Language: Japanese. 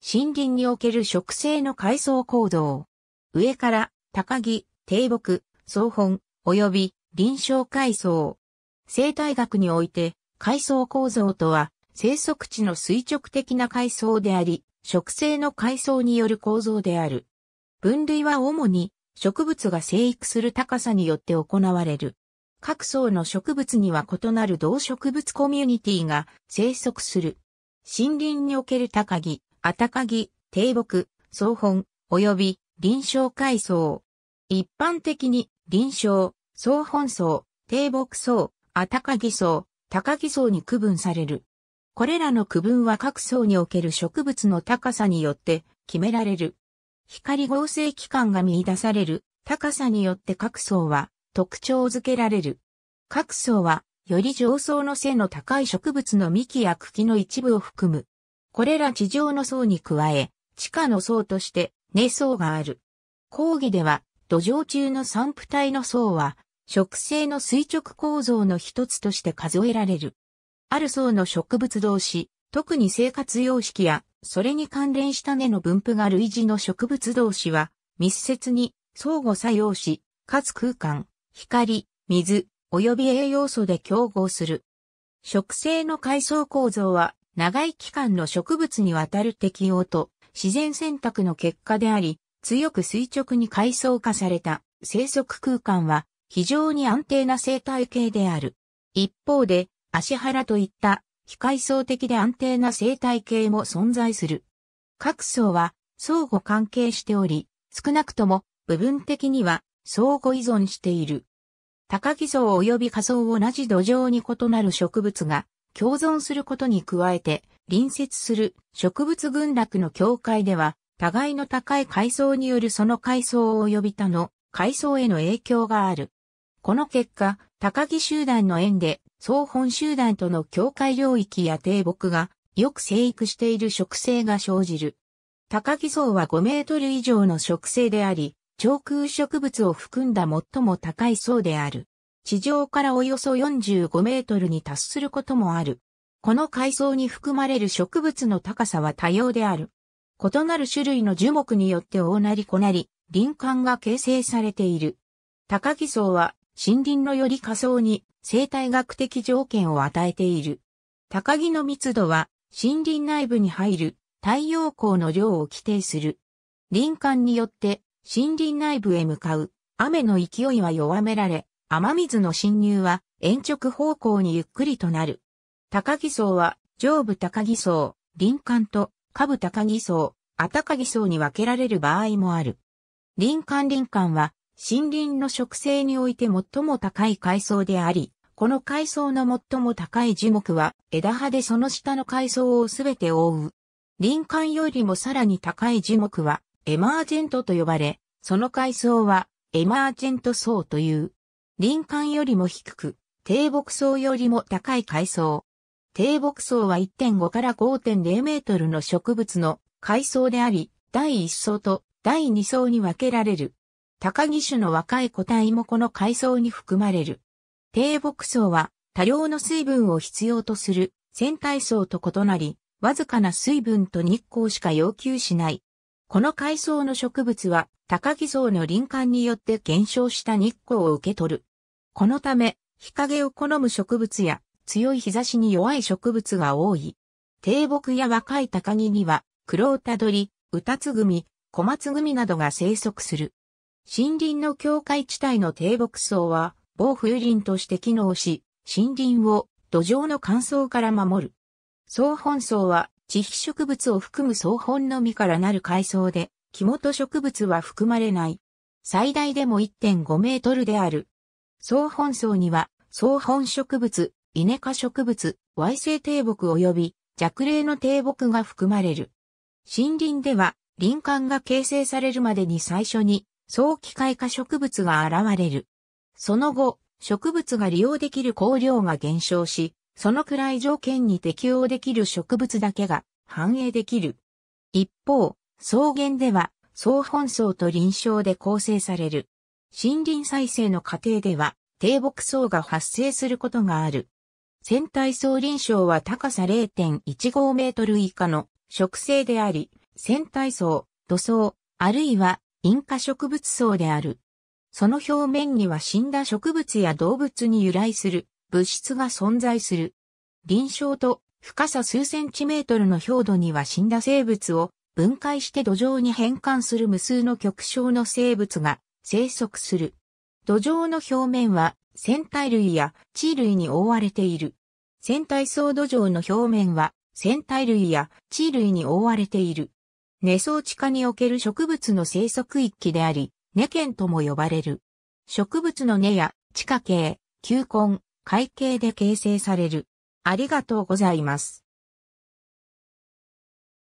森林における植生の階層構造。上から高木、低木、草本、及び臨床階層。生態学において、階層構造とは、生息地の垂直的な階層であり、植生の階層による構造である。分類は主に植物が生育する高さによって行われる。各層の植物には異なる動植物コミュニティが生息する。森林における高木、アタカギ、低木、草本、及び臨床階層。一般的に臨床、草本層、低木層、アタカギ層、高木層に区分される。これらの区分は各層における植物の高さによって決められる。光合成期間が見出される高さによって各層は特徴づけられる。各層はより上層の背の高い植物の幹や茎の一部を含む。これら地上の層に加え、地下の層として根層がある。講義では土壌中の散布体の層は植生の垂直構造の一つとして数えられる。ある層の植物同士、特に生活様式や、それに関連した根の分布が類似の植物同士は、密接に相互作用し、かつ空間、光、水、及び栄養素で競合する。植生の階層構造は、長い期間の植物にわたる適応と自然選択の結果であり、強く垂直に階層化された生息空間は非常に安定な生態系である。一方で、足原といった非階層的で安定な生態系も存在する。各層は相互関係しており、少なくとも部分的には相互依存している。高木層及び下層同じ土壌に異なる植物が共存することに加えて、隣接する植物群落の境界では、互いの高い階層によるその階層及び他の階層への影響がある。この結果、高木集団の縁で、総本集団との境界領域や低木がよく生育している植生が生じる。高木層は5メートル以上の植生であり、上空植物を含んだ最も高い層である。地上からおよそ45メートルに達することもある。この階層に含まれる植物の高さは多様である。異なる種類の樹木によって大なり小なり、林間が形成されている。高木層は森林のより下層に生態学的条件を与えている。高木の密度は森林内部に入る太陽光の量を規定する。林間によって森林内部へ向かう雨の勢いは弱められ、雨水の侵入は延直方向にゆっくりとなる。高木層は上部高木層、林間と下部高木層、あたかぎ層に分けられる場合もある。林間林間は森林の植生において最も高い階層であり、この階層の最も高い樹木は枝葉でその下の階層をすべて覆う。林間よりもさらに高い樹木はエマージェントと呼ばれ、その階層はエマージェント層という。林間よりも低く、低木層よりも高い階層。低木層は1.5から5.0メートルの植物の階層であり、第1層と第2層に分けられる。高木種の若い個体もこの階層に含まれる。低木層は多量の水分を必要とする線体層と異なり、わずかな水分と日光しか要求しない。この階層の植物は高木層の林間によって減少した日光を受け取る。このため、日陰を好む植物や強い日差しに弱い植物が多い。低木や若い高木には、黒歌鳥、歌津組、小松組などが生息する。森林の境界地帯の低木層は、防風林として機能し、森林を土壌の乾燥から守る。草本層は、地皮植物を含む草本の実からなる海藻で、木元植物は含まれない。最大でも1.5メートルである。草本層には、草本植物、イネ科植物、Y 性低木及び弱齢の低木が含まれる。森林では、林間が形成されるまでに最初に早期開花植物が現れる。その後、植物が利用できる光量が減少し、そのくらい条件に適応できる植物だけが繁栄できる。一方、草原では、草本層と臨床で構成される。森林再生の過程では、低木層が発生することがある。先体層臨床は高さ0.15メートル以下の植生であり、線体層、土層、あるいは引火植物層である。その表面には死んだ植物や動物に由来する物質が存在する。臨床と深さ数センチメートルの表土には死んだ生物を分解して土壌に変換する無数の極小の生物が生息する。土壌の表面は線体類や地類に覆われている。線体層土壌の表面は線体類や地類に覆われている。根層地下における植物の生息域であり、根圏とも呼ばれる。植物の根や地下系、球根、海系で形成される。ありがとうございます。